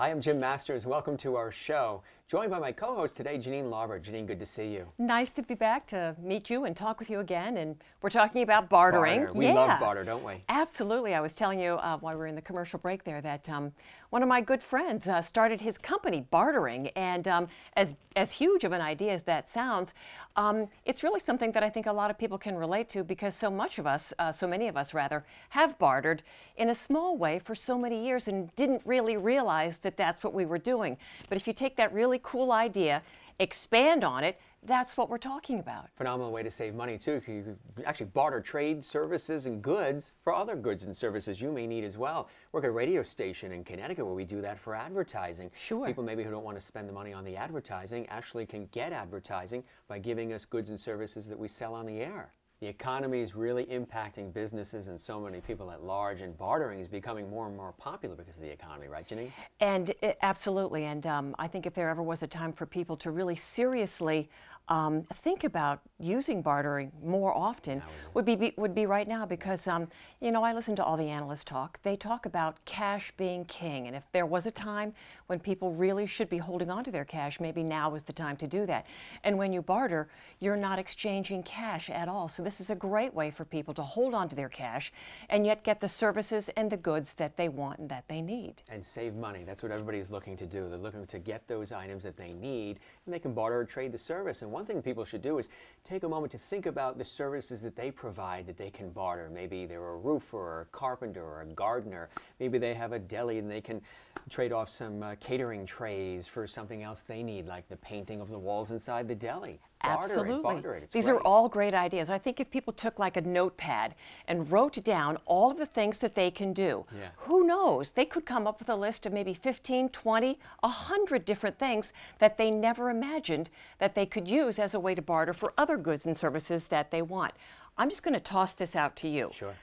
Hi, I'm Jim Masters. Welcome to our show. Joined by my co-host today, Janine Larber. Janine, good to see you. Nice to be back to meet you and talk with you again. And we're talking about bartering. Barter. We yeah. love barter, don't we? Absolutely. I was telling you uh, while we were in the commercial break there that um, one of my good friends uh, started his company, Bartering. And um, as, as huge of an idea as that sounds, um, it's really something that I think a lot of people can relate to because so much of us, uh, so many of us rather, have bartered in a small way for so many years and didn't really realize that that's what we were doing. But if you take that really really cool idea, expand on it, that's what we're talking about. Phenomenal way to save money too. You can actually barter trade services and goods for other goods and services you may need as well. Work at a radio station in Connecticut where we do that for advertising. Sure. People maybe who don't want to spend the money on the advertising actually can get advertising by giving us goods and services that we sell on the air. The economy is really impacting businesses and so many people at large, and bartering is becoming more and more popular because of the economy, right, Janine? And it, absolutely. And um, I think if there ever was a time for people to really seriously um, think about using bartering more often would be, be, would be right now because um, you know I listen to all the analysts talk. They talk about cash being king, and if there was a time when people really should be holding on to their cash, maybe now is the time to do that. And when you barter, you're not exchanging cash at all. So this is a great way for people to hold on to their cash and yet get the services and the goods that they want and that they need. And save money. That's what everybody's looking to do. They're looking to get those items that they need, and they can barter or trade the service. And one thing people should do is take a moment to think about the services that they provide that they can barter. Maybe they're a roofer or a carpenter or a gardener. Maybe they have a deli and they can trade off some uh, catering trays for something else they need, like the painting of the walls inside the deli. Barter Absolutely. It, barter it. These great. are all great ideas. I think if people took like a notepad and wrote down all of the things that they can do, yeah. who knows? They could come up with a list of maybe 15, 20, 100 different things that they never imagined that they could use as a way to barter for other goods and services that they want. I'm just going to toss this out to you. Sure.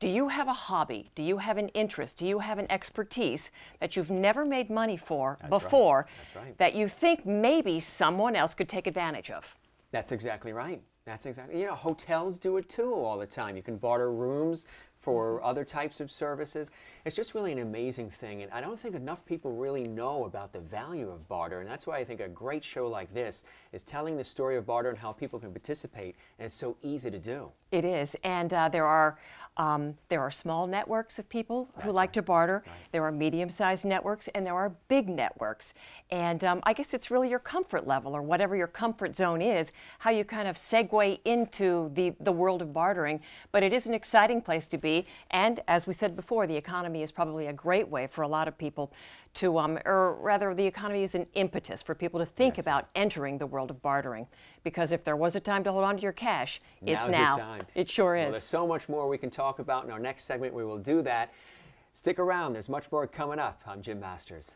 Do you have a hobby? Do you have an interest? Do you have an expertise that you've never made money for That's before right. right. that you think maybe someone else could take advantage of? That's exactly right. That's exactly. You know, hotels do it too all the time. You can barter rooms for mm-hmm. other types of services. It's just really an amazing thing, and I don't think enough people really know about the value of barter, and that's why I think a great show like this is telling the story of barter and how people can participate, and it's so easy to do. It is, and uh, there are um, there are small networks of people that's who like right. to barter. Right. There are medium-sized networks, and there are big networks. And um, I guess it's really your comfort level, or whatever your comfort zone is, how you kind of segue into the the world of bartering. But it is an exciting place to be and as we said before, the economy is probably a great way for a lot of people to, um, or rather, the economy is an impetus for people to think That's about right. entering the world of bartering. Because if there was a time to hold on to your cash, Now's it's now. It sure is. Well, there's so much more we can talk about in our next segment. We will do that. Stick around. There's much more coming up. I'm Jim Masters.